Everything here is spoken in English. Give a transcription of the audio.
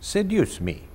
seduce me.